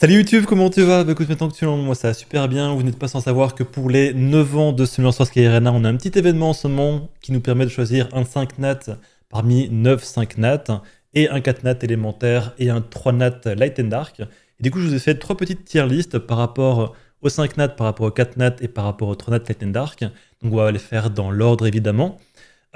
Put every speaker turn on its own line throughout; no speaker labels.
Salut YouTube, comment tu vas? Bah écoute, maintenant que tu l'as, moi ça va super bien. Vous n'êtes pas sans savoir que pour les 9 ans de Simulator Sky Arena, on a un petit événement en ce moment qui nous permet de choisir un 5 nat parmi 9 5 nat et un 4 nat élémentaire et un 3 nat light and dark. Et du coup, je vous ai fait trois petites tier listes par rapport aux 5 nat, par rapport aux 4 nat et par rapport aux 3 nat light and dark. Donc on va les faire dans l'ordre évidemment.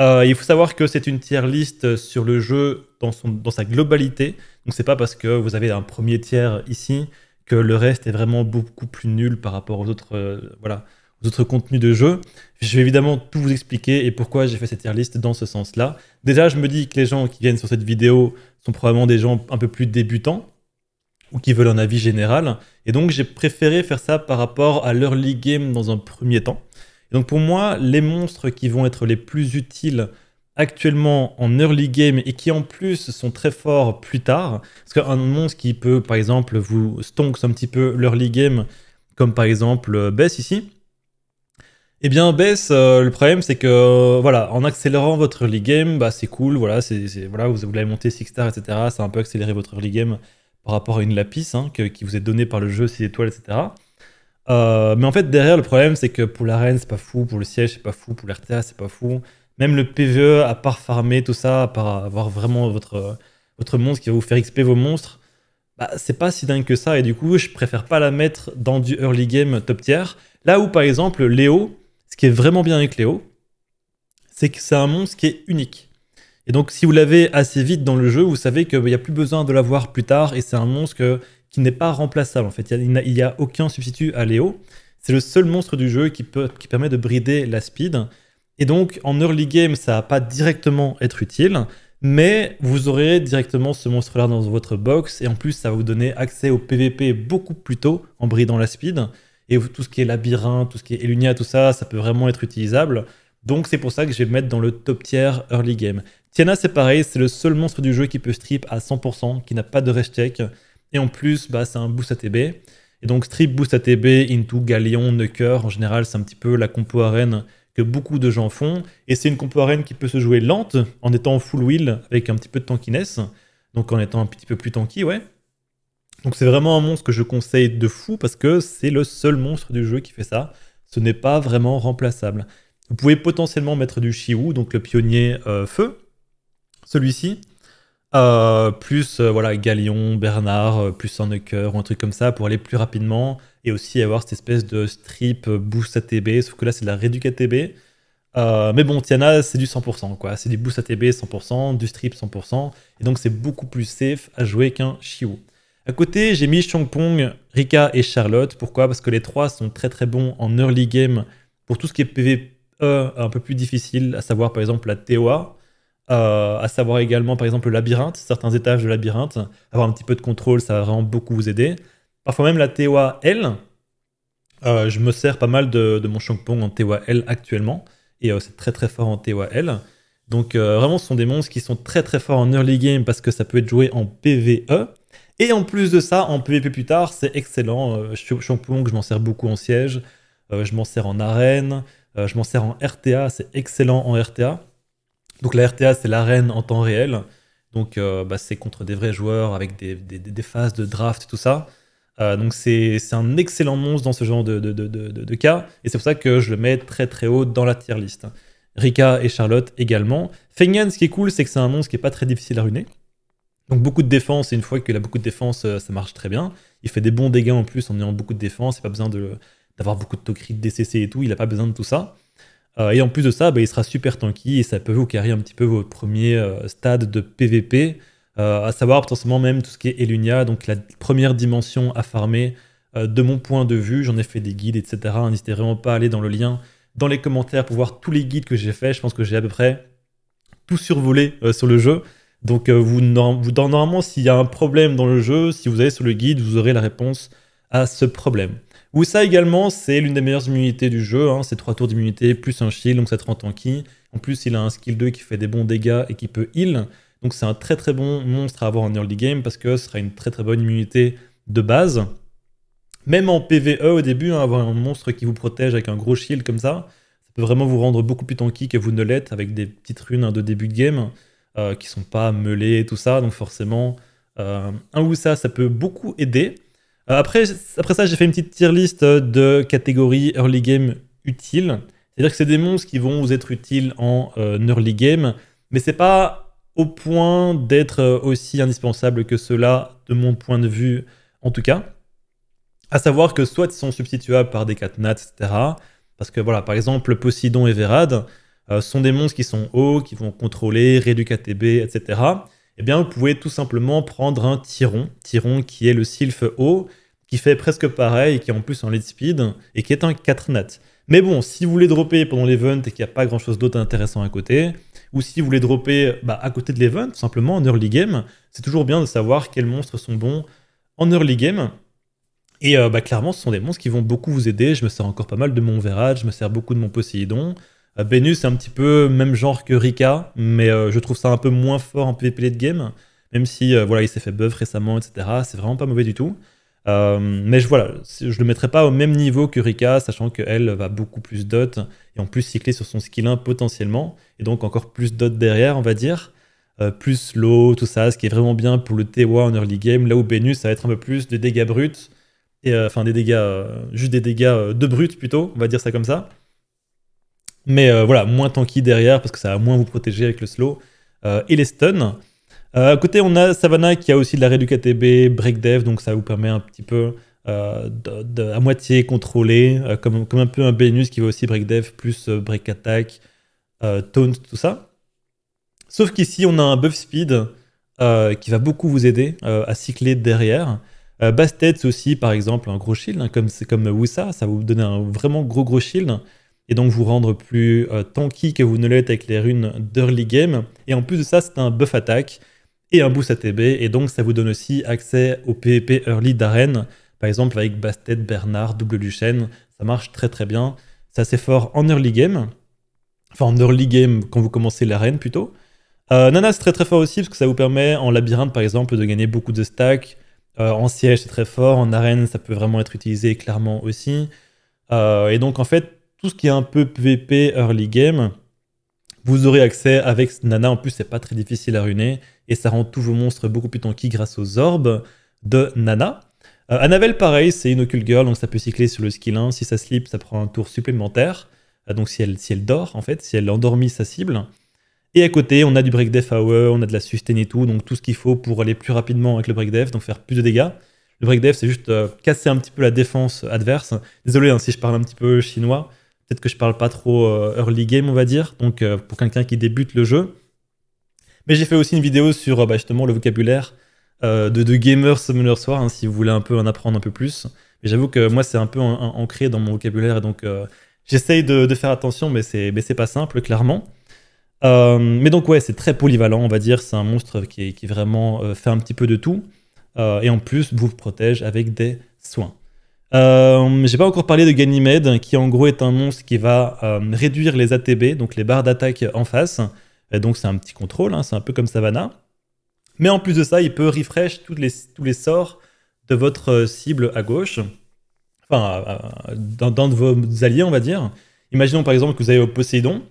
Euh, il faut savoir que c'est une tier list sur le jeu dans, son, dans sa globalité. Donc c'est pas parce que vous avez un premier tiers ici que le reste est vraiment beaucoup plus nul par rapport aux autres, euh, voilà, aux autres contenus de jeu. Je vais évidemment tout vous expliquer et pourquoi j'ai fait cette tier list dans ce sens-là. Déjà, je me dis que les gens qui viennent sur cette vidéo sont probablement des gens un peu plus débutants ou qui veulent un avis général. Et donc j'ai préféré faire ça par rapport à l'early game dans un premier temps. Donc pour moi, les monstres qui vont être les plus utiles actuellement en early game et qui en plus sont très forts plus tard. Parce qu'un monstre qui peut par exemple vous stonks un petit peu l'early game, comme par exemple euh, Bess ici. Eh bien Bess, euh, le problème c'est que euh, voilà, en accélérant votre early game, bah, c'est cool, voilà, c'est, voilà, vous, vous l'avez monté 6 stars, etc. Ça a un peu accéléré votre early game par rapport à une lapis hein, qui vous est donnée par le jeu 6 étoiles, etc. mais en fait derrière le problème c'est que pour l'arène c'est pas fou, pour le siège c'est pas fou, pour l'RTA c'est pas fou même le PVE, à part farmer tout ça, à part avoir vraiment votre, votre monstre qui va vous faire XP vos monstres, bah, c'est pas si dingue que ça. Et du coup, je préfère pas la mettre dans du early game top tier. Là où, par exemple, Léo, ce qui est vraiment bien avec Léo, c'est que c'est un monstre qui est unique. Et donc, si vous l'avez assez vite dans le jeu, vous savez qu'il n'y a plus besoin de l'avoir plus tard. Et c'est un monstre qui n'est pas remplaçable. En fait, il n'y a, aucun substitut à Léo. C'est le seul monstre du jeu qui, peut, qui permet de brider la speed. Et donc, en early game, ça va pas directement être utile, mais vous aurez directement ce monstre-là dans votre box, et en plus, ça va vous donner accès au PVP beaucoup plus tôt, en bridant la speed. Et tout ce qui est labyrinthe, tout ce qui est Elunia, tout ça, ça peut vraiment être utilisable. Donc c'est pour ça que je vais mettre dans le top tier early game. Tiana c'est pareil, c'est le seul monstre du jeu qui peut strip à 100%, qui n'a pas de check. Et en plus, bah, c'est un boost ATB. Et donc strip, boost ATB, into, Galion, Nucker, en général c'est un petit peu la compo arène que beaucoup de gens font. Et c'est une compo arène qui peut se jouer lente en étant full wheel avec un petit peu de tankiness. Donc en étant un petit peu plus tanky, ouais. Donc c'est vraiment un monstre que je conseille de fou parce que c'est le seul monstre du jeu qui fait ça. Ce n'est pas vraiment remplaçable. Vous pouvez potentiellement mettre du Shiwu, donc le pionnier euh, feu, celui-ci. Euh, plus euh, voilà Galion, Bernard, plus un ou un truc comme ça pour aller plus rapidement et aussi avoir cette espèce de strip boost ATB, sauf que là c'est de la réduc ATB. Euh, mais bon, Tiana c'est du 100%, quoi. C'est du boost ATB 100%, du strip 100%, et donc c'est beaucoup plus safe à jouer qu'un Shiwu. À côté, j'ai mis Chongpong, Rika et Charlotte. Pourquoi? Parce que les trois sont très très bons en early game pour tout ce qui est PvE un peu plus difficile, à savoir par exemple la TOA, euh, à savoir également par exemple le labyrinthe, certains étages de labyrinthe. Avoir un petit peu de contrôle, ça va vraiment beaucoup vous aider. Parfois même la TOA L. Euh, je me sers pas mal de, mon Champong en TOA L actuellement. Et euh, c'est très très fort en TOA L. Donc vraiment, ce sont des monstres qui sont très très forts en early game parce que ça peut être joué en PVE. Et en plus de ça, en PVP plus tard, c'est excellent. Champong, je m'en sers beaucoup en siège. je m'en sers en arène. je m'en sers en RTA. C'est excellent en RTA. Donc la RTA, c'est l'arène en temps réel. Donc bah, c'est contre des vrais joueurs avec des, phases de draft et tout ça. Euh, donc c'est un excellent monstre dans ce genre de, cas, et c'est pour ça que je le mets très très haut dans la tier list. Rika et Charlotte également. Fengyan, ce qui est cool, c'est que c'est un monstre qui est pas très difficile à ruiner. Donc beaucoup de défense, et une fois qu'il a beaucoup de défense, euh, ça marche très bien. Il fait des bons dégâts en plus en ayant beaucoup de défense, il n'a pas besoin d'avoir beaucoup de de DCC et tout, il n'a pas besoin de tout ça. Euh, et en plus de ça, bah, il sera super tanky, et ça peut vous carrer un petit peu vos premiers stades de PVP. Euh, à savoir potentiellement même tout ce qui est Elunia, donc la première dimension à farmer. Euh, de mon point de vue, j'en ai fait des guides, etc. N'hésitez vraiment pas à aller dans le lien dans les commentaires pour voir tous les guides que j'ai fait. Je pense que j'ai à peu près tout survolé euh, sur le jeu. Donc vous, vous normalement, s'il y a un problème dans le jeu, si vous allez sur le guide, vous aurez la réponse à ce problème. Ou également, c'est l'une des meilleures immunités du jeu. Hein. c'est 3 tours d'immunité plus un shield, donc ça te rend tanky. En plus, il a un skill 2 qui fait des bons dégâts et qui peut heal. Donc c'est un très très bon monstre à avoir en early game parce que ce sera une très très bonne immunité de base. Même en PvE au début, hein, avoir un monstre qui vous protège avec un gros shield comme ça, ça peut vraiment vous rendre beaucoup plus tanky que vous ne l'êtes avec des petites runes hein, de début de game euh, qui sont pas meulées et tout ça. Donc forcément, euh, un ou ça peut beaucoup aider. Après, après ça, j'ai fait une petite tier list de catégories early game utiles. C'est-à-dire que c'est des monstres qui vont vous être utiles en early game, mais c'est pas au point d'être aussi indispensable que cela, de mon point de vue en tout cas. À savoir que soit ils sont substituables par des 4 nats, etc. Parce que voilà, par exemple, Poseidon et Verad euh, sont des monstres qui sont hauts, qui vont contrôler, réduire KTB, etc. Eh bien, vous pouvez tout simplement prendre un Tyron, Tyron qui est le Sylph haut, qui fait presque pareil, qui est en plus en lead speed, et qui est un 4 nat. Mais bon, si vous voulez dropper pendant l'event et qu'il n'y a pas grand chose d'autre intéressant à côté, ou si vous voulez dropper bah, à côté de l'event, tout simplement en early game, c'est toujours bien de savoir quels monstres sont bons en early game. Et euh, bah, clairement, ce sont des monstres qui vont beaucoup vous aider. Je me sers encore pas mal de mon Verad, je me sers beaucoup de mon Poséidon. Euh, Benus, c'est un petit peu même genre que Rika, mais euh, je trouve ça un peu moins fort en PvP de game, même si voilà, il s'est fait buff récemment, etc. C'est vraiment pas mauvais du tout. mais je, voilà, je le mettrai pas au même niveau que Rika, sachant qu'elle va beaucoup plus dot et en plus cycler sur son skill 1 potentiellement, et donc encore plus dot derrière, on va dire. plus low, tout ça, ce qui est vraiment bien pour le Tewa en early game, là où Benus, ça va être un peu plus de dégâts bruts, euh, enfin des dégâts, euh, juste des dégâts euh, de brut plutôt, on va dire ça comme ça. Mais voilà, moins tanky derrière parce que ça va moins vous protéger avec le slow et les stuns. à côté, on a Savannah qui a aussi de la réduc ATB, break dev, donc ça vous permet un petit peu à moitié contrôler, comme, un peu un Benus qui va aussi break dev plus break attack, taunt, tout ça. Sauf qu'ici, on a un buff speed qui va beaucoup vous aider à cycler derrière. Euh, Bastet, aussi, par exemple, un gros shield, hein, comme comme Wusa, ça va vous donner un vraiment gros gros shield, et donc vous rendre plus euh, tanky que vous ne l'êtes avec les runes d'early game. Et en plus de ça, c'est un buff attack et un boost ATB, et donc ça vous donne aussi accès au PvP early d'arène, par exemple avec Bastet, Bernard, Double Luchen, ça marche très très bien. C'est assez fort en early game, enfin en early game quand vous commencez l'arène plutôt. Euh, Nana, c'est très très fort aussi parce que ça vous permet en labyrinthe par exemple de gagner beaucoup de stacks, euh, en siège, c'est très fort. En arène, ça peut vraiment être utilisé clairement aussi. Euh, et donc, en fait, tout ce qui est un peu PvP early game, vous aurez accès avec Nana. En plus, c'est pas très difficile à runer. Et ça rend tous vos monstres beaucoup plus tanky grâce aux orbes de Nana. Euh, Anavel, pareil, c'est une Occult Girl, donc ça peut cycler sur le skill 1. Si ça slip, ça prend un tour supplémentaire. donc si elle, si elle dort, en fait, si elle endormit sa cible. Et à côté, on a du break def hour, on a de la sustain et tout, donc tout ce qu'il faut pour aller plus rapidement avec le break def, donc faire plus de dégâts. Le break def, c'est juste euh, casser un petit peu la défense adverse. Désolé hein, si je parle un petit peu chinois, peut-être que je parle pas trop euh, early game, on va dire, donc euh, pour quelqu'un qui débute le jeu. Mais j'ai fait aussi une vidéo sur bah, justement le vocabulaire de, de Gamer Summoner Soir, hein, si vous voulez un peu en apprendre un peu plus. Mais j'avoue que moi, c'est un peu ancré dans mon vocabulaire, et donc j'essaye de, faire attention, mais c'est pas simple, clairement. Euh, mais donc ouais, c'est très polyvalent, on va dire. C'est un monstre qui, qui vraiment euh, fait un petit peu de tout. Euh, et en plus, vous protège avec des soins. J'ai pas encore parlé de Ganymede, qui en gros est un monstre qui va réduire les ATB, donc les barres d'attaque en face. Et donc c'est un petit contrôle, hein, c'est un peu comme Savannah. Mais en plus de ça, il peut refresh tous les, tous les sorts de votre cible à gauche. Enfin, dans, dans vos alliés, on va dire. Imaginons par exemple que vous avez Poséidon,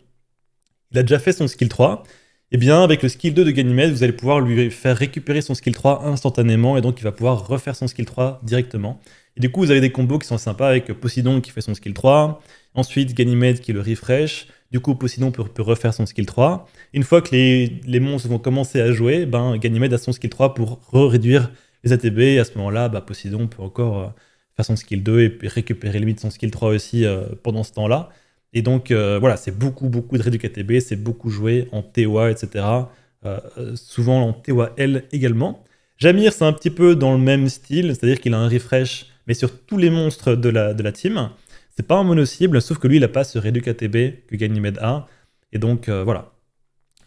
il a déjà fait son skill 3, et eh bien avec le skill 2 de Ganymede, vous allez pouvoir lui faire récupérer son skill 3 instantanément, et donc il va pouvoir refaire son skill 3 directement. Et du coup, vous avez des combos qui sont sympas avec Poseidon qui fait son skill 3, ensuite Ganymede qui le refresh, du coup Poseidon peut, refaire son skill 3. Une fois que les, monstres vont commencer à jouer, ben, Ganymede a son skill 3 pour réduire les ATB, et à ce moment-là, bah, Poseidon peut encore euh, faire son skill 2 et récupérer limite son skill 3 aussi euh, pendant ce temps-là. Et donc, euh, voilà, c'est beaucoup, beaucoup de réduc ATB, c'est beaucoup joué en TOA, etc. Souvent en TOA L également. Jamir, c'est un petit peu dans le même style, c'est-à-dire qu'il a un refresh, mais sur tous les monstres de la, de la team. C'est pas un mono-cible, sauf que lui, il n'a pas ce réduc ATB que Ganymede a. Et donc, voilà.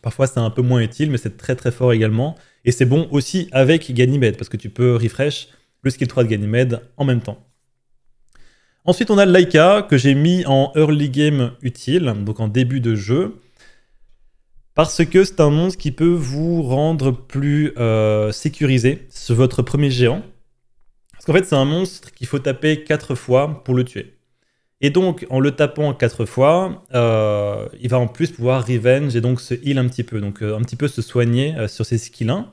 Parfois, c'est un peu moins utile, mais c'est très très fort également. Et c'est bon aussi avec Ganymede, parce que tu peux refresh le skill 3 de Ganymede en même temps. Ensuite, on a Laika que j'ai mis en early game utile, donc en début de jeu. Parce que c'est un monstre qui peut vous rendre plus euh, sécurisé sur votre premier géant. Parce qu'en fait, c'est un monstre qu'il faut taper 4 fois pour le tuer. Et donc, en le tapant 4 fois, euh, il va en plus pouvoir revenge et donc se heal un petit peu. Donc, euh, un petit peu se soigner sur ses skills 1.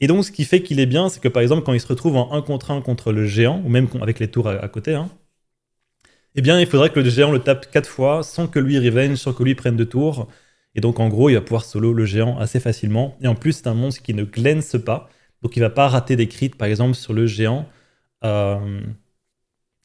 Et donc, ce qui fait qu'il est bien, c'est que par exemple, quand il se retrouve en 1 contre 1 contre le géant, ou même avec les tours à, côté, hein, eh bien, il faudrait que le géant le tape 4 fois sans que lui revenge, sans que lui prenne de tours. Et donc, en gros, il va pouvoir solo le géant assez facilement. Et en plus, c'est un monstre qui ne glance pas. Donc, il va pas rater des crits, par exemple, sur le géant. Euh,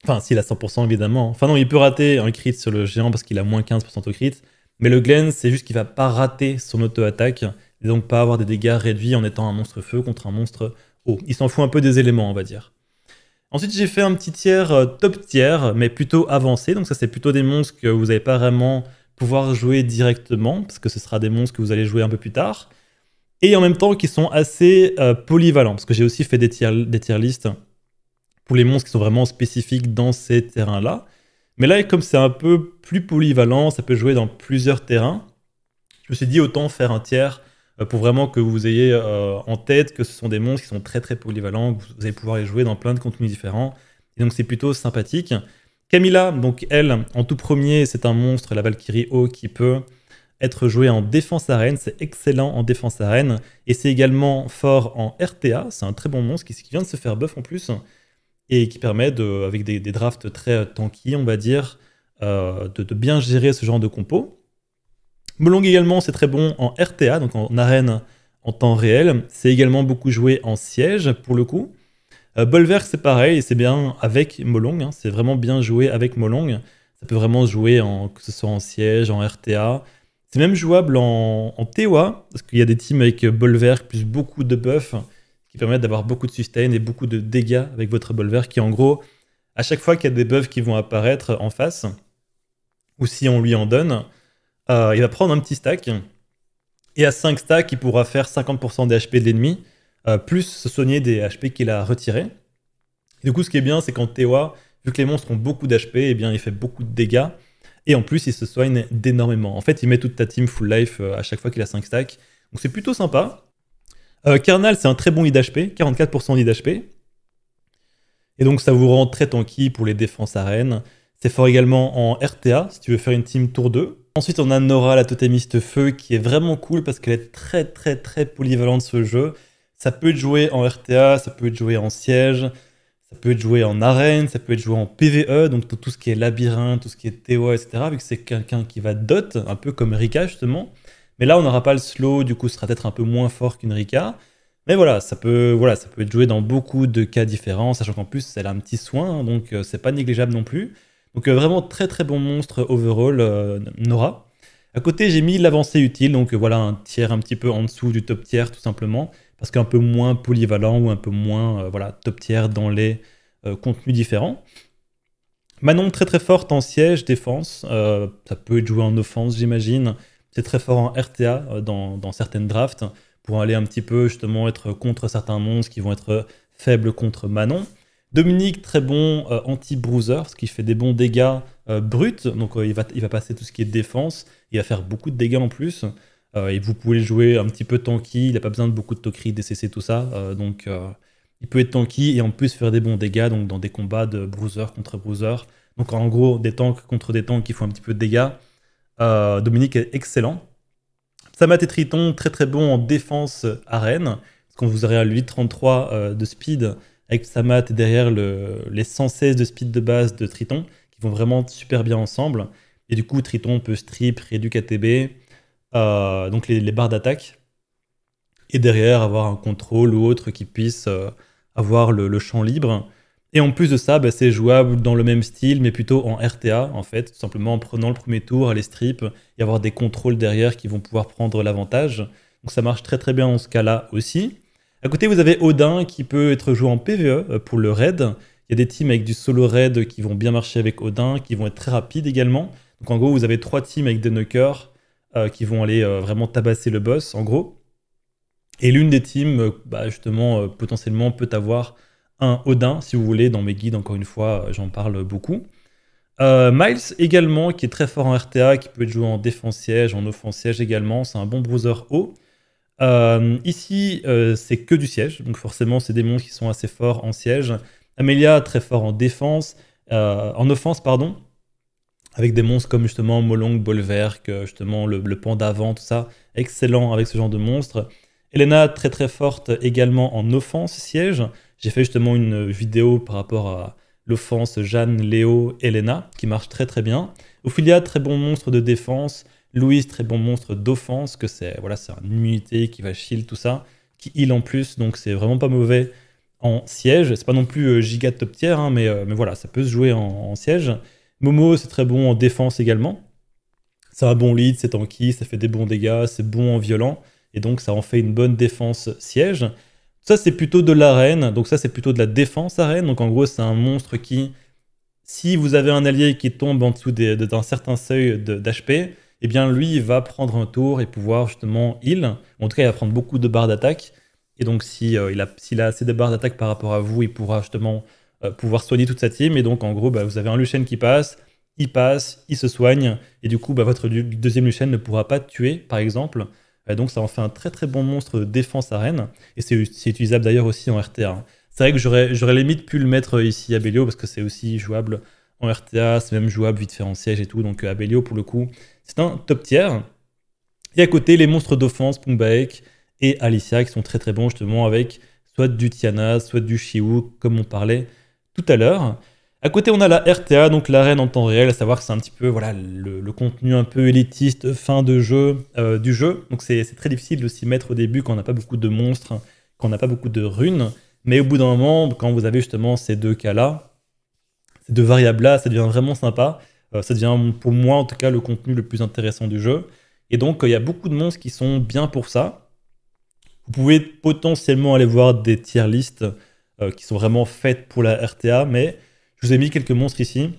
enfin, s'il a 100%, évidemment. Enfin, non, il peut rater un crit sur le géant parce qu'il a moins 15% au crit. Mais le glance, c'est juste qu'il va pas rater son auto-attaque. Et donc, pas avoir des dégâts réduits en étant un monstre feu contre un monstre eau. Il s'en fout un peu des éléments, on va dire. Ensuite, j'ai fait un petit tiers euh, top tiers, mais plutôt avancé. Donc ça, c'est plutôt des monstres que vous n'allez pas vraiment pouvoir jouer directement, parce que ce sera des monstres que vous allez jouer un peu plus tard. Et en même temps, qui sont assez euh, polyvalents, parce que j'ai aussi fait des tiers listes pour les monstres qui sont vraiment spécifiques dans ces terrains-là. Mais là, comme c'est un peu plus polyvalent, ça peut jouer dans plusieurs terrains, je me suis dit autant faire un tiers euh, pour vraiment que vous ayez euh, en tête que ce sont des monstres qui sont très très polyvalents, que vous allez pouvoir les jouer dans plein de contenus différents. Et donc c'est plutôt sympathique. Camilla, donc elle, en tout premier, c'est un monstre, la Valkyrie O, qui peut être joué en défense arène. C'est excellent en défense arène. Et c'est également fort en RTA. C'est un très bon monstre qui, vient de se faire buff en plus. Et qui permet, de, avec des, drafts très tanky, on va dire, euh, de, bien gérer ce genre de compo. Molong également, c'est très bon en RTA, donc en arène en temps réel. C'est également beaucoup joué en siège, pour le coup. Euh, Bolverk, c'est pareil, c'est bien avec Molong. Hein. c'est vraiment bien joué avec Molong. Ça peut vraiment jouer en, que ce soit en siège, en RTA. C'est même jouable en, en TOA, parce qu'il y a des teams avec Bolverk plus beaucoup de buffs qui permettent d'avoir beaucoup de sustain et beaucoup de dégâts avec votre Bolverk, qui en gros, à chaque fois qu'il y a des buffs qui vont apparaître en face, ou si on lui en donne, euh, il va prendre un petit stack. Et à 5 stacks, il pourra faire 50% des HP de l'ennemi, euh, plus se soigner des HP qu'il a retirés. du coup, ce qui est bien, c'est qu'en TOA, vu que les monstres ont beaucoup d'HP, eh bien, il fait beaucoup de dégâts. Et en plus, il se soigne d'énormément. En fait, il met toute ta team full life euh, à chaque fois qu'il a 5 stacks. Donc c'est plutôt sympa. Kernal, c'est un très bon lead HP, 44% lead HP. Et donc ça vous rend très tanky pour les défenses arènes. C'est fort également en RTA, si tu veux faire une team tour 2. Ensuite, on a Nora, la totémiste feu, qui est vraiment cool parce qu'elle est très très très polyvalente ce jeu. Ça peut être joué en RTA, ça peut être joué en siège, ça peut être joué en arène, ça peut être joué en PVE, donc tout ce qui est labyrinthe, tout ce qui est TOA, etc. Vu que c'est quelqu'un qui va dot, un peu comme Rika justement. Mais là, on n'aura pas le slow, du coup, ce sera peut-être un peu moins fort qu'une Rika. Mais voilà, ça peut, voilà, ça peut être joué dans beaucoup de cas différents, sachant qu'en plus, elle a un petit soin, donc euh, c'est pas négligeable non plus. Donc euh, vraiment très très bon monstre overall, euh, Nora. À côté, j'ai mis l'avancée utile, donc euh, voilà un tiers un petit peu en dessous du top tiers tout simplement, parce qu'un peu moins polyvalent ou un peu moins voilà top tiers dans les contenus différents. Manon très très forte en siège, défense, ça peut être joué en offense j'imagine. C'est très fort en RTA dans, dans certaines drafts, pour aller un petit peu justement être contre certains monstres qui vont être faibles contre Manon. Dominique, très bon euh, anti-bruiser, ce qui fait des bons dégâts euh, bruts. Donc euh, il, va, passer tout ce qui est défense. Il va faire beaucoup de dégâts en plus. et vous pouvez jouer un petit peu tanky. Il n'a pas besoin de beaucoup de tokri, DCC, tout ça. donc il peut être tanky et en plus faire des bons dégâts dans des combats de bruiser contre bruiser. Donc en gros, des tanks contre des tanks qui font un petit peu de dégâts. Dominique est excellent. Samat et Triton, très très bon en défense arène. Parce qu'on vous aurez à lui 33 de speed avec Samat et derrière le, les 116 de speed de base de Triton, qui vont vraiment super bien ensemble. Et du coup, Triton peut strip, réduire KTB, euh, donc les, barres d'attaque. Et derrière, avoir un contrôle ou autre qui puisse euh, avoir le, champ libre. Et en plus de ça, bah, c'est jouable dans le même style, mais plutôt en RTA, en fait, tout simplement en prenant le premier tour, aller strip, et avoir des contrôles derrière qui vont pouvoir prendre l'avantage. Donc ça marche très très bien en ce cas-là aussi. À côté, vous avez Odin qui peut être joué en PvE euh, pour le raid. Il y a des teams avec du solo raid qui vont bien marcher avec Odin, qui vont être très rapides également. Donc en gros, vous avez trois teams avec des knockers euh, qui vont aller euh, vraiment tabasser le boss, en gros. Et l'une des teams, bah, justement, potentiellement peut avoir un Odin, si vous voulez, dans mes guides, encore une fois, j'en parle beaucoup. Miles également, qui est très fort en RTA, qui peut être joué en défense siège, en offense siège également. C'est un bon bruiser haut. Euh, ici, euh, c'est que du siège, donc forcément, c'est des monstres qui sont assez forts en siège. Amelia, très fort en défense, euh, en offense, pardon, avec des monstres comme justement Molong, Bolverk, justement le, le pan d'avant, tout ça, excellent avec ce genre de monstres. Elena, très très forte également en offense siège. J'ai fait justement une vidéo par rapport à l'offense Jeanne, Léo, Elena, qui marche très très bien. Ophelia, très bon monstre de défense. Louise, très bon monstre d'offense, que c'est voilà, une immunité qui va shield, tout ça, qui heal en plus, donc c'est vraiment pas mauvais en siège. C'est pas non plus euh, giga top tier, hein, mais, euh, mais voilà, ça peut se jouer en, siège. Momo, c'est très bon en défense également. C'est un bon lead, c'est tanky, ça fait des bons dégâts, c'est bon en violent, et donc ça en fait une bonne défense siège. Ça, c'est plutôt de l'arène, donc ça, c'est plutôt de la défense arène. Donc en gros, c'est un monstre qui, si vous avez un allié qui tombe en dessous d'un certain seuil d'HP, eh bien lui, il va prendre un tour et pouvoir justement heal. En tout cas, il va prendre beaucoup de barres d'attaque. Et donc, euh, il a, s'il a assez de barres d'attaque par rapport à vous, il pourra justement euh, pouvoir soigner toute sa team. Et donc, en gros, bah, vous avez un Lucien qui passe, il passe, il se soigne. Et du coup, bah, votre deuxième Lucien ne pourra pas tuer, par exemple. Donc, ça en fait un très très bon monstre défense arène. Et c'est, utilisable d'ailleurs aussi en RTA. Hein. C'est vrai que j'aurais, limite pu le mettre ici à Bélio parce que c'est aussi jouable en RTA, c'est même jouable vite fait en siège et tout. Donc, à Bélio, pour le coup, c'est un top tier. Et à côté, les monstres d'offense, Pungbaek et Alicia, qui sont très très bons justement avec soit du Tiana, soit du Shiwu, comme on parlait tout à l'heure. À côté, on a la RTA, donc l'arène en temps réel, à savoir que c'est un petit peu voilà, le, contenu un peu élitiste, fin de jeu euh, du jeu. Donc c'est très difficile de s'y mettre au début quand on n'a pas beaucoup de monstres, quand on n'a pas beaucoup de runes. Mais au bout d'un moment, quand vous avez justement ces deux cas-là, ces deux variables-là, ça devient vraiment sympa. Euh, ça devient pour moi en tout cas le contenu le plus intéressant du jeu. Et donc il y a beaucoup de monstres qui sont bien pour ça. Vous pouvez potentiellement aller voir des tier lists euh, qui sont vraiment faites pour la RTA, mais vous ai mis quelques monstres ici,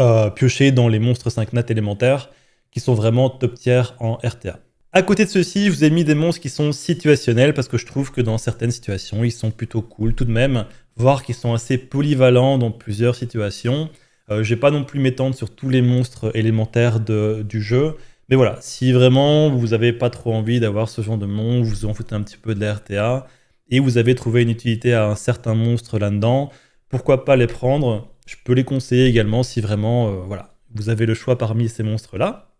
euh, piochés dans les monstres 5 nat élémentaires, qui sont vraiment top tier en RTA. À côté de ceci, je vous ai mis des monstres qui sont situationnels parce que je trouve que dans certaines situations, ils sont plutôt cool tout de même, voire qu'ils sont assez polyvalents dans plusieurs situations. Euh, je vais pas non plus m'étendre sur tous les monstres élémentaires du jeu. Mais voilà, si vraiment vous n'avez pas trop envie d'avoir ce genre de monstre, vous en foutez un petit peu de la RTA, et vous avez trouvé une utilité à un certain monstre là-dedans, pourquoi pas les prendre Je peux les conseiller également si vraiment euh, voilà, vous avez le choix parmi ces monstres-là.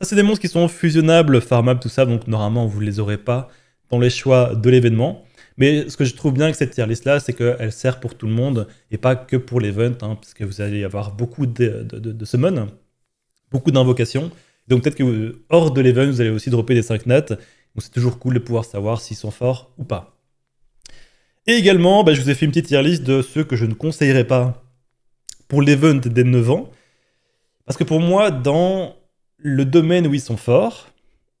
Ça, c'est des monstres qui sont fusionnables, farmables, tout ça, donc normalement vous ne les aurez pas dans les choix de l'événement. Mais ce que je trouve bien avec cette tier list là, c'est qu'elle sert pour tout le monde et pas que pour l'event, hein, parce que vous allez avoir beaucoup de, de, summons, beaucoup d'invocations. Donc peut-être que hors de l'event, vous allez aussi dropper des 5 nats. Donc c'est toujours cool de pouvoir savoir s'ils sont forts ou pas. Et également, bah, je vous ai fait une petite tier list de ceux que je ne conseillerais pas pour l'event des 9 ans. Parce que pour moi, dans le domaine où ils sont forts,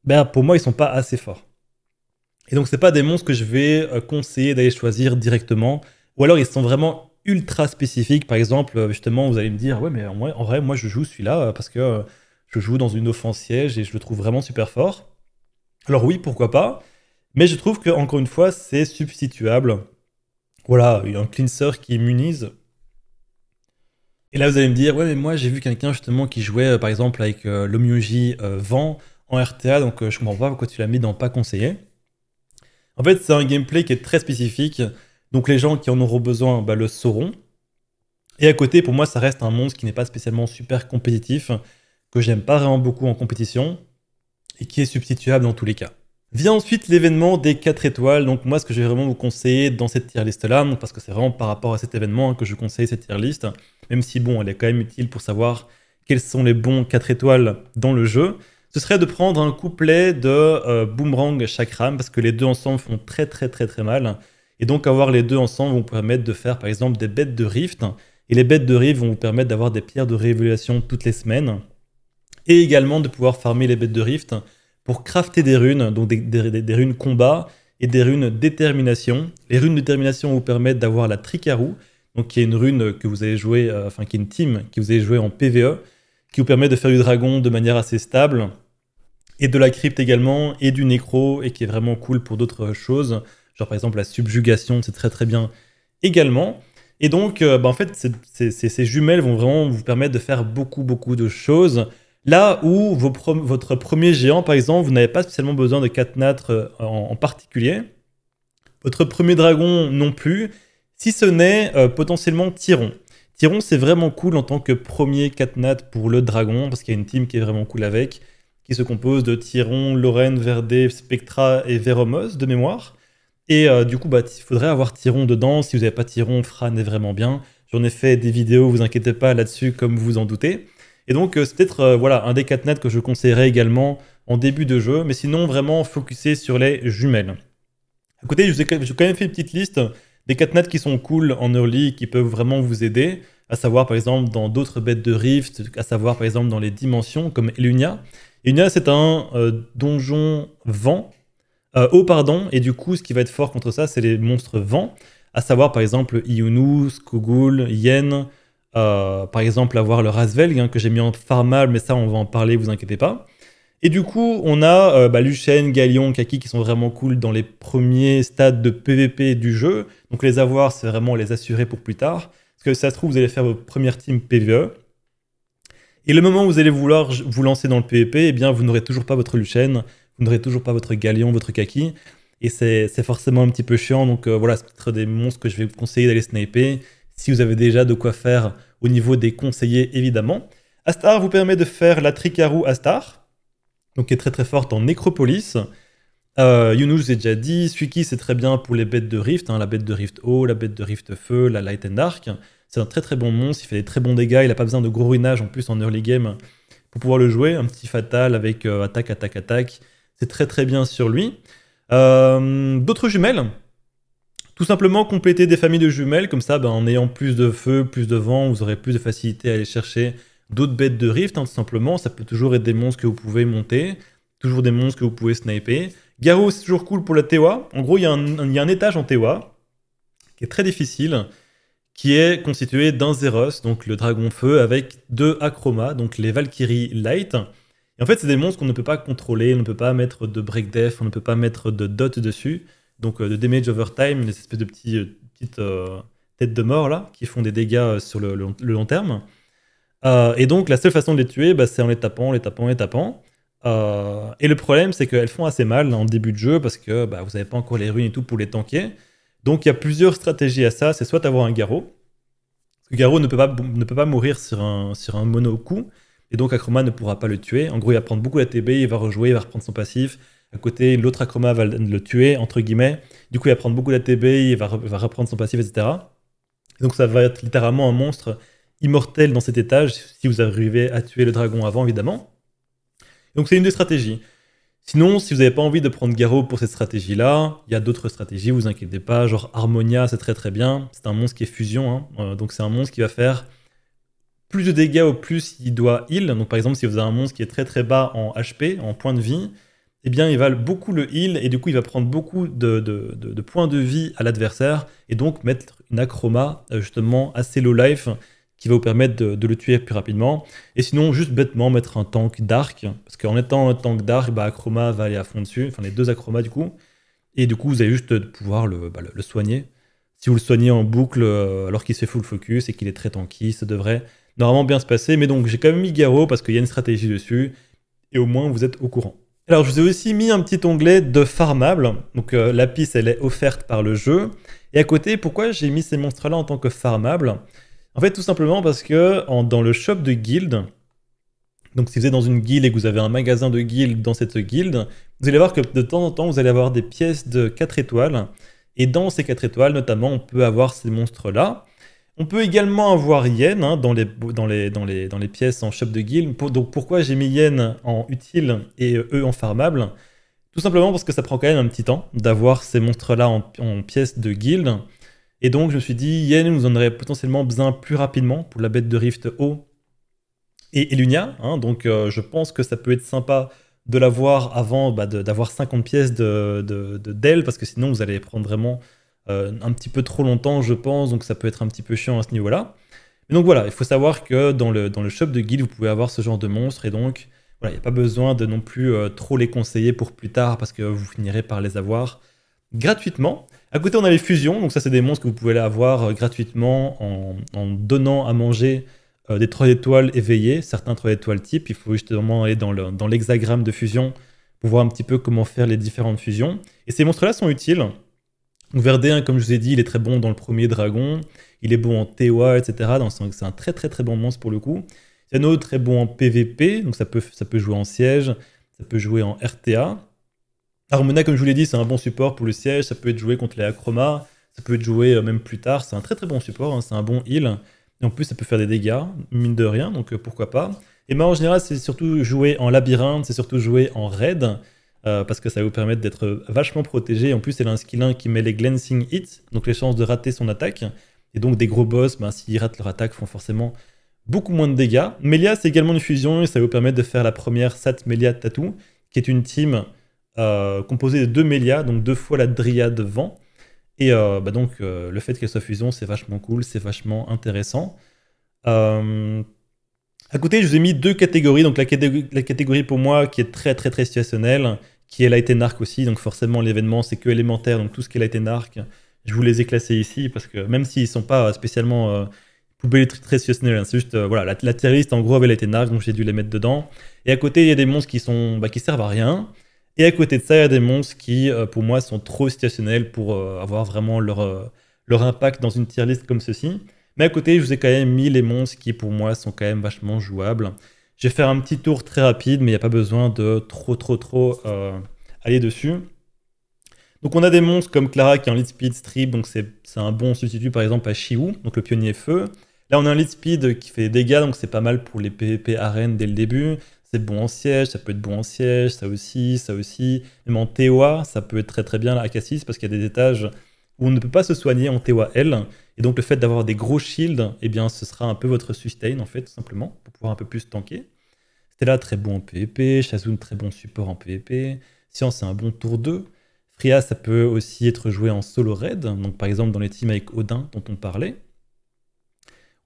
bah, pour moi, ils sont pas assez forts. Et donc, c'est pas des monstres que je vais euh, conseiller d'aller choisir directement. Ou alors, ils sont vraiment ultra spécifiques. Par exemple, euh, justement, vous allez me dire, ouais, mais en vrai, moi, je joue celui-là euh, parce que je joue dans une offense siège et je le trouve vraiment super fort. Alors oui, pourquoi pas. Mais je trouve que, encore une fois, c'est substituable. Voilà, un cleanser qui immunise. Et là, vous allez me dire, ouais, mais moi, j'ai vu quelqu'un justement qui jouait, par exemple, avec l'Omyoji Vent en RTA, donc je comprends pas pourquoi tu l'as mis dans pas conseillé. En fait, c'est un gameplay qui est très spécifique, donc les gens qui en auront besoin bah, le sauront. Et à côté, pour moi, ça reste un monstre qui n'est pas spécialement super compétitif, que j'aime pas vraiment beaucoup en compétition, et qui est substituable dans tous les cas. Vient ensuite l'événement des 4 étoiles, donc moi ce que je vais vraiment vous conseiller dans cette tier list là, parce que c'est vraiment par rapport à cet événement hein, que je conseille cette tier list, même si bon, elle est quand même utile pour savoir quels sont les bons 4 étoiles dans le jeu, ce serait de prendre un couplet de euh, Boomerang Chakram, parce que les deux ensemble font très très très très mal. Et donc avoir les deux ensemble vont vous permettre de faire par exemple des bêtes de rift. Et les bêtes de rift vont vous permettre d'avoir des pierres de révélation toutes les semaines. Et également de pouvoir farmer les bêtes de rift pour crafter des runes, donc des, runes combat et des runes détermination. Les runes détermination vous permettent d'avoir la Tricaru, donc qui est une rune que vous avez joué, euh, enfin qui est une team que vous avez joué en PVE, qui vous permet de faire du dragon de manière assez stable et de la crypte également, et du nécro, et qui est vraiment cool pour d'autres choses. Genre par exemple la subjugation, c'est très très bien également. Et donc, euh, bah, en fait, ces jumelles vont vraiment vous permettre de faire beaucoup beaucoup de choses. Là où votre premier géant, par exemple, vous n'avez pas spécialement besoin de 4 euh, en, particulier. Votre premier dragon non plus, si ce n'est euh, potentiellement Tyron. Tyron, c'est vraiment cool en tant que premier 4 pour le dragon, parce qu'il y a une team qui est vraiment cool avec qui se compose de Tyron, Lorraine, Verdé, Spectra et Veromos de mémoire. Et euh, du coup, bah, il faudrait avoir Tyron dedans. Si vous n'avez pas Tyron, Fran est vraiment bien. J'en ai fait des vidéos, vous inquiétez pas là-dessus, comme vous en doutez. Et donc, euh, c'est peut-être euh, voilà, un des 4 nets que je conseillerais également en début de jeu, mais sinon, vraiment focuser sur les jumelles. À côté, je vous ai quand même fait une petite liste des 4 nets qui sont cool en early, qui peuvent vraiment vous aider, à savoir par exemple dans d'autres bêtes de Rift, à savoir par exemple dans les dimensions comme Elunia. Elunia, c'est un donjon vent euh, eau, pardon, et du coup, ce qui va être fort contre ça, c'est les monstres vent, à savoir par exemple Iunu, Skogul, Yen, euh, par exemple avoir le Rasvelg, hein, que j'ai mis en farmal, mais ça, on va en parler, vous inquiétez pas. Et du coup, on a euh, bah, Luchen, Galion, Kaki qui sont vraiment cool dans les premiers stades de PVP du jeu. Donc les avoir, c'est vraiment les assurer pour plus tard. Parce que ça se trouve, vous allez faire vos premières teams PVE. Et le moment où vous allez vouloir vous lancer dans le PVP, eh bien, vous n'aurez toujours pas votre Luchen, vous n'aurez toujours pas votre galion, votre kaki. Et c'est forcément un petit peu chiant. Donc euh, voilà, c'est peut-être des monstres que je vais vous conseiller d'aller sniper. Si vous avez déjà de quoi faire au niveau des conseillers, évidemment. Astar vous permet de faire la Tricaru Astar, donc qui est très très forte en Nécropolis. Euh, Yunus, j'ai déjà dit. Suiki, c'est très bien pour les bêtes de Rift. Hein, la bête de Rift Eau, la bête de Rift Feu, la Light and Dark. C'est un très très bon monstre. Il fait des très bons dégâts. Il n'a pas besoin de gros ruinage en plus en early game pour pouvoir le jouer. Un petit fatal avec euh, attaque, attaque, attaque. C'est très très bien sur lui. Euh, d'autres jumelles tout simplement compléter des familles de jumelles, comme ça, ben, en ayant plus de feu, plus de vent, vous aurez plus de facilité à aller chercher d'autres bêtes de rift, hein, tout simplement. Ça peut toujours être des monstres que vous pouvez monter, toujours des monstres que vous pouvez sniper. Garou, c'est toujours cool pour la Tewa. En gros, il y, a un étage en Tewa qui est très difficile, qui est constitué d'un Zeros, donc le dragon feu, avec deux Achroma, donc les Valkyries Light. Et en fait, c'est des monstres qu'on ne peut pas contrôler, on ne peut pas mettre de break def, on ne peut pas mettre de dot dessus. Donc euh, de damage over time, des espèces de petits, euh, petites euh, têtes de mort là, qui font des dégâts sur le, long terme. et donc la seule façon de les tuer, bah, c'est en les tapant, les tapant, les tapant. et le problème, c'est qu'elles font assez mal en début de jeu parce que bah, vous n'avez pas encore les runes et tout pour les tanker. Donc il y a plusieurs stratégies à ça. C'est soit d'avoir un garrot. Le garrot ne peut pas, ne peut pas mourir sur un, sur un mono coup. Et donc Acroma ne pourra pas le tuer. En gros, il va prendre beaucoup d'ATB, il va rejouer, il va reprendre son passif. À côté, l'autre Acroma va le tuer, entre guillemets. Du coup, il va prendre beaucoup d'ATB, il va, va, reprendre son passif, etc. donc ça va être littéralement un monstre immortel dans cet étage, si vous arrivez à tuer le dragon avant, évidemment. Donc c'est une des stratégies. Sinon, si vous n'avez pas envie de prendre Garo pour cette stratégie-là, il y a d'autres stratégies, vous inquiétez pas. Genre Harmonia, c'est très très bien. C'est un monstre qui est fusion. Hein. Euh, donc c'est un monstre qui va faire plus de dégâts au plus il doit heal. Donc par exemple, si vous avez un monstre qui est très très bas en HP, en point de vie, eh bien il va beaucoup le heal et du coup il va prendre beaucoup de, points de vie à l'adversaire et donc mettre une acroma euh, justement assez low life qui va vous permettre de, le tuer plus rapidement. Et sinon, juste bêtement mettre un tank dark, parce qu'en étant un tank dark, bah, Acroma va aller à fond dessus, enfin les deux Acromas du coup, et du coup vous allez juste pouvoir le, bah, le soigner. Si vous le soignez en boucle euh, alors qu'il se fait full focus et qu'il est très tanky, ça devrait normalement bien se passer. Mais donc j'ai quand même mis Garo parce qu'il y a une stratégie dessus et au moins vous êtes au courant. Alors je vous ai aussi mis un petit onglet de farmable. Donc euh, la piste elle est offerte par le jeu. Et à côté, pourquoi j'ai mis ces monstres-là en tant que farmable? En fait tout simplement parce que dans le shop de guild, donc si vous êtes dans une guilde et que vous avez un magasin de guild dans cette guilde, vous allez voir que de temps en temps vous allez avoir des pièces de 4 étoiles. Et dans ces 4 étoiles notamment on peut avoir ces monstres-là. On peut également avoir Yen hein, dans, les, pièces en shop de guild. donc pourquoi j'ai mis Yen en utile et eux en farmable? Tout simplement parce que ça prend quand même un petit temps d'avoir ces monstres-là en, pièces de guild. Et donc je me suis dit, Yen nous en aurait potentiellement besoin plus rapidement pour la bête de Rift O et Elunia. Hein. donc euh, je pense que ça peut être sympa de l'avoir avant bah, d'avoir 50 pièces de, de, parce que sinon vous allez prendre vraiment un petit peu trop longtemps, je pense, donc ça peut être un petit peu chiant à ce niveau-là. Donc voilà, il faut savoir que dans le, dans le shop de guide, vous pouvez avoir ce genre de monstres, et donc voilà, il n'y a pas besoin de non plus euh, trop les conseiller pour plus tard, parce que vous finirez par les avoir gratuitement. À côté, on a les fusions, donc ça c'est des monstres que vous pouvez avoir euh, gratuitement en, donnant à manger des 3 étoiles éveillées, certains 3 étoiles type, il faut justement aller dans l'hexagramme de fusion pour voir un petit peu comment faire les différentes fusions. Et ces monstres-là sont utiles, Verdé, comme je vous ai dit, il est très bon dans le premier dragon. Il est bon en Tewa, etc. C'est un très très très bon monstre pour le coup. Zeno, très bon en PVP, donc ça peut, jouer en siège. ça peut jouer en RTA. Harmona, comme je vous l'ai dit, c'est un bon support pour le siège, ça peut être joué contre les Achroma, ça peut être joué euh, même plus tard, c'est un très très bon support, hein, c'est un bon heal. Et en plus, ça peut faire des dégâts, mine de rien, donc euh, pourquoi pas. Et moi, en général, c'est surtout joué en labyrinthe, c'est surtout joué en raid, euh, parce que ça va vous permettre d'être vachement protégé. En plus, elle a un skill 1 qui met les glancing hits, donc les chances de rater son attaque. Et donc, des gros boss, ben, s'ils ratent leur attaque, font forcément beaucoup moins de dégâts. Melia, c'est également une fusion, et ça va vous permettre de faire la première Sat Melia Tattoo, qui est une team euh, composée de deux Melia, donc deux fois la Dryade Vent. Et euh, bah donc, le fait qu'elle soit fusion, c'est vachement cool, c'est vachement intéressant. à côté, je vous ai mis deux catégories. Donc, la, catégorie pour moi qui est très, très, très situationnelle, qui est Light aussi. Donc, forcément, l'événement, c'est que élémentaire. Donc, tout ce qui est Light je vous les ai classés ici parce que même s'ils ne sont pas spécialement poubelles très situationnelles, hein, c'est juste, voilà, la, la tier list en gros avait Light donc j'ai dû les mettre dedans. Et à côté, il y a des monstres qui, sont, bah, qui servent à rien. Et à côté de ça, il y a des monstres qui, euh, pour moi, sont trop situationnels pour euh, avoir vraiment leur, euh, leur impact dans une tier list comme ceci. Mais à côté, je vous ai quand même mis les monstres qui, pour moi, sont quand même vachement jouables. Je vais faire un petit tour très rapide, mais il n'y a pas besoin de trop, trop, trop aller dessus. Donc on a des monstres comme Clara qui est en lead speed strip, donc c'est un bon substitut par exemple à Shiwu, donc le pionnier feu. Là on a un lead speed qui fait des dégâts, donc c'est pas mal pour les PvP arènes dès le début c'est bon en siège, ça peut être bon en siège, ça aussi, ça aussi. Même en TOA, ça peut être très très bien la Cassis parce qu'il y a des étages où on ne peut pas se soigner en TOA L. Et donc le fait d'avoir des gros shields, eh bien ce sera un peu votre sustain en fait, simplement, pour pouvoir un peu plus tanker. Stella, très bon en PvP. Shazun, très bon support en PvP. Science, c'est un bon tour 2. Fria, ça peut aussi être joué en solo raid, donc par exemple dans les teams avec Odin dont on parlait.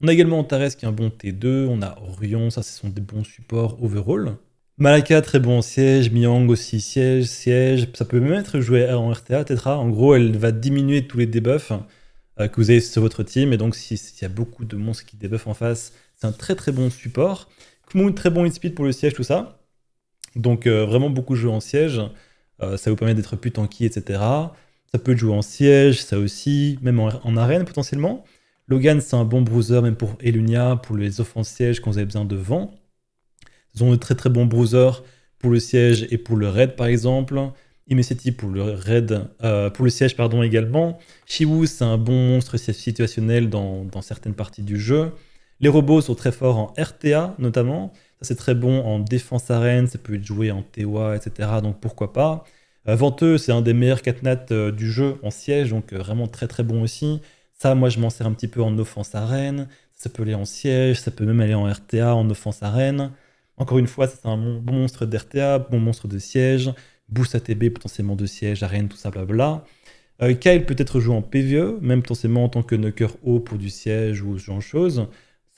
On a également Antares qui est un bon T2, on a Orion, ça ce sont des bons supports overall. Malaka très bon siège, Miang aussi siège, siège, ça peut même être joué en RTA, Tetra. En gros, elle va diminuer tous les debuffs euh, que vous avez sur votre team, et donc s'il y a beaucoup de monstres qui debuffent en face, c'est un très très bon support. Très bon hit speed pour le siège, tout ça. Donc euh, vraiment beaucoup joué en siège, euh, ça vous permet d'être plus tanky, etc. Ça peut jouer en siège, ça aussi, même en arène potentiellement. Logan, c'est un bon bruiser, même pour Elunia, pour les offenses sièges quand vous avez besoin de vent. Ils ont de très très bons bruisers pour le siège et pour le raid, par exemple. Imeseti pour le raid, euh, pour le siège, pardon, également. Shiwu, c'est un bon monstre situationnel dans, certaines parties du jeu. Les robots sont très forts en RTA, notamment. Ça, c'est très bon en défense arène, ça peut être joué en TOA, etc. Donc pourquoi pas. Euh, Venteux, c'est un des meilleurs catnats euh, du jeu en siège, donc vraiment très très bon aussi. Ça, moi, je m'en sers un petit peu en offense arène. Ça peut aller en siège, ça peut même aller en RTA, en offense arène. Encore une fois, c'est un bon monstre d'RTA, bon monstre de siège, boost ATB potentiellement de siège, arène, tout ça, blabla. Euh, Kyle peut être joué en PVE, même potentiellement en tant que knocker haut pour du siège ou ce genre de choses.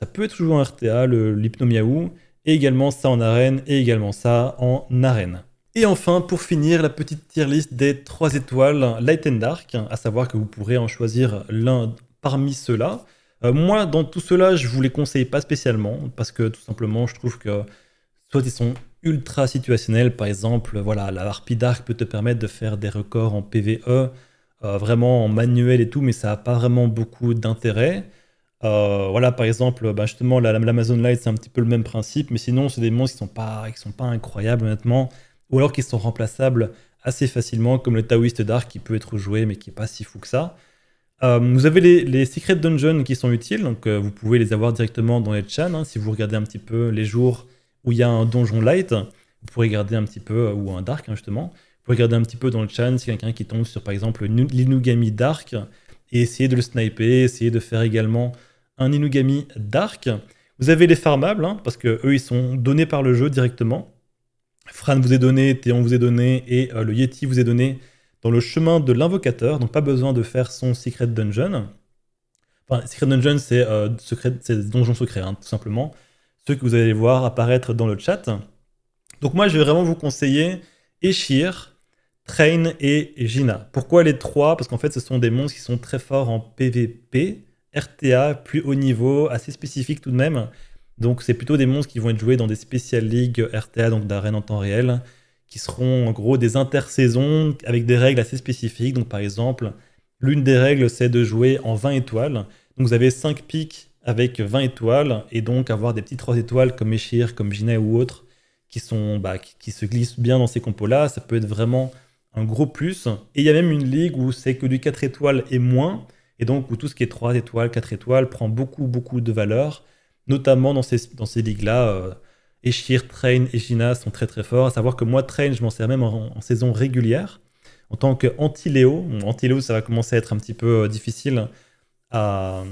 Ça peut être joué en RTA, l'hypnomiaou, et également ça en arène, et également ça en arène. Et enfin, pour finir, la petite tier list des 3 étoiles Light and Dark, à savoir que vous pourrez en choisir l'un parmi ceux-là. Euh, moi, dans tout cela, je vous les conseille pas spécialement, parce que tout simplement, je trouve que soit ils sont ultra situationnels, par exemple, voilà, la Harpie Dark peut te permettre de faire des records en PVE, euh, vraiment en manuel et tout, mais ça n'a pas vraiment beaucoup d'intérêt. Euh, voilà, par exemple, bah, justement, l'Amazon Light, c'est un petit peu le même principe, mais sinon, c'est des monstres qui sont pas, sont pas incroyables, honnêtement ou alors qui sont remplaçables assez facilement, comme le Taoist Dark qui peut être joué mais qui n'est pas si fou que ça. Euh, vous avez les, Secret Dungeons qui sont utiles, donc vous pouvez les avoir directement dans les chans. Hein. si vous regardez un petit peu les jours où il y a un donjon light, vous pourrez regarder un petit peu, euh, ou un dark hein, justement, vous pouvez regarder un petit peu dans le chan si quelqu'un qui tombe sur par exemple l'Inugami Dark et essayer de le sniper, essayer de faire également un Inugami Dark. Vous avez les farmables, hein, parce que eux ils sont donnés par le jeu directement. Fran vous est donné, Théon vous est donné et euh, le Yeti vous est donné dans le chemin de l'invocateur. Donc pas besoin de faire son Secret Dungeon. Enfin, Secret Dungeon, c'est euh, donjon secret, hein, tout simplement. Ceux que vous allez voir apparaître dans le chat. Donc moi, je vais vraiment vous conseiller Eshir, Train et Gina. Pourquoi les trois? Parce qu'en fait, ce sont des monstres qui sont très forts en PvP, RTA, plus haut niveau, assez spécifique tout de même. Donc c'est plutôt des monstres qui vont être joués dans des spécial ligues RTA, donc d'arène en temps réel, qui seront en gros des intersaisons avec des règles assez spécifiques. Donc par exemple, l'une des règles c'est de jouer en 20 étoiles. Donc vous avez 5 pics avec 20 étoiles, et donc avoir des petits 3 étoiles comme Eshir, comme Gina ou autres, qui, bah, qui, se glissent bien dans ces compos-là, ça peut être vraiment un gros plus. Et il y a même une ligue où c'est que du 4 étoiles et moins, et donc où tout ce qui est 3 étoiles, 4 étoiles prend beaucoup, beaucoup de valeur, notamment dans ces, dans ces ligues-là. Euh, Eshir, Train et Gina sont très très forts. À savoir que moi, Train, je m'en sers même en, saison régulière. En tant qu'anti-Léo, anti-Léo, ça va commencer à être un petit peu euh, difficile à.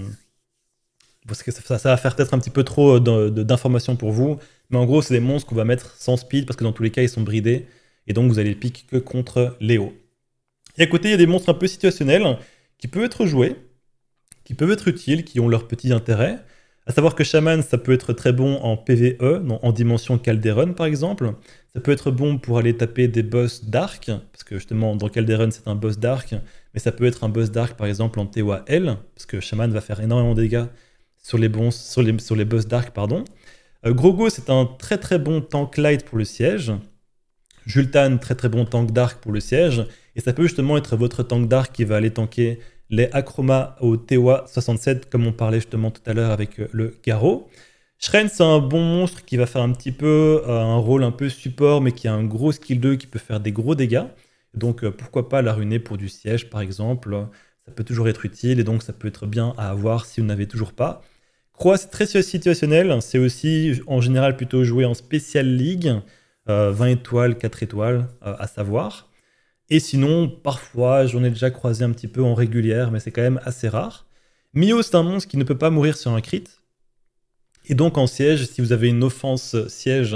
Parce que ça, va faire peut-être un petit peu trop euh, d'informations pour vous. Mais en gros, c'est des monstres qu'on va mettre sans speed parce que dans tous les cas, ils sont bridés. Et donc, vous allez piquer que contre Léo. Et à côté, il y a des monstres un peu situationnels qui peuvent être joués, qui peuvent être utiles, qui ont leur petit intérêt. À savoir que Shaman, ça peut être très bon en PvE, en dimension Calderon par exemple. Ça peut être bon pour aller taper des boss dark, parce que justement dans Calderon c'est un boss dark, mais ça peut être un boss dark par exemple en TOA L, parce que Shaman va faire énormément de dégâts sur les, bons, sur les, boss dark. pardon. Euh, Grogo c'est un très très bon tank light pour le siège. Jultan, très très bon tank dark pour le siège. Et ça peut justement être votre tank dark qui va aller tanker les Achroma au TOA 67, comme on parlait justement tout à l'heure avec euh, le Garo. Shren, c'est un bon monstre qui va faire un petit peu euh, un rôle un peu support, mais qui a un gros skill 2 qui peut faire des gros dégâts. Donc euh, pourquoi pas la ruiner pour du siège par exemple, ça peut toujours être utile et donc ça peut être bien à avoir si vous n'avez toujours pas. Croix, c'est très situationnel, c'est aussi en général plutôt joué en Special League, 20 étoiles, 4 étoiles à savoir. Et sinon, parfois, j'en ai déjà croisé un petit peu en régulière, mais c'est quand même assez rare. Mio, c'est un monstre qui ne peut pas mourir sur un crit. Et donc en siège, si vous avez une offense siège,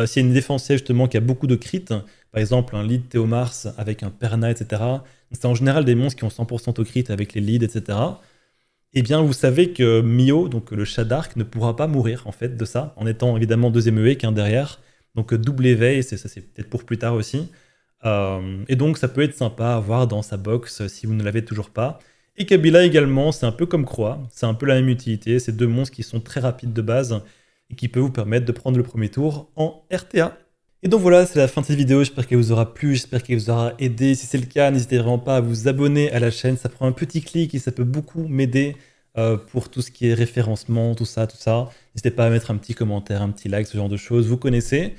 euh, a une défense siège justement qui a beaucoup de crits, par exemple un lead Théomars avec un Perna, etc. C'est en général des monstres qui ont 100% au crit avec les leads, etc. Eh bien, vous savez que Mio, donc le chat d'arc, ne pourra pas mourir en fait de ça, en étant évidemment deuxième EE qu'un derrière. Donc double éveil, ça c'est peut-être pour plus tard aussi. Euh, et donc ça peut être sympa à voir dans sa box si vous ne l'avez toujours pas. Et Kabila également, c'est un peu comme Croix, c'est un peu la même utilité, c'est deux monstres qui sont très rapides de base et qui peuvent vous permettre de prendre le premier tour en RTA. Et donc voilà, c'est la fin de cette vidéo, j'espère qu'elle vous aura plu, j'espère qu'elle vous aura aidé. Si c'est le cas, n'hésitez vraiment pas à vous abonner à la chaîne, ça prend un petit clic et ça peut beaucoup m'aider euh, pour tout ce qui est référencement, tout ça, tout ça. N'hésitez pas à mettre un petit commentaire, un petit like, ce genre de choses, vous connaissez.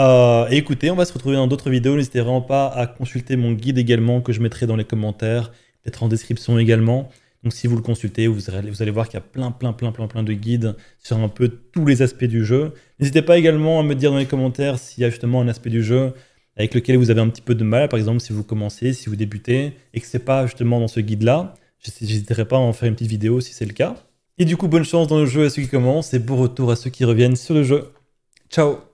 Euh, et écoutez, on va se retrouver dans d'autres vidéos. N'hésitez vraiment pas à consulter mon guide également que je mettrai dans les commentaires, peut-être en description également. Donc si vous le consultez, vous allez, voir qu'il y a plein, plein, plein, plein, plein de guides sur un peu tous les aspects du jeu. N'hésitez pas également à me dire dans les commentaires s'il y a justement un aspect du jeu avec lequel vous avez un petit peu de mal, par exemple si vous commencez, si vous débutez, et que c'est pas justement dans ce guide-là. J'hésiterai pas à en faire une petite vidéo si c'est le cas. Et du coup, bonne chance dans le jeu à ceux qui commencent et bon retour à ceux qui reviennent sur le jeu. Ciao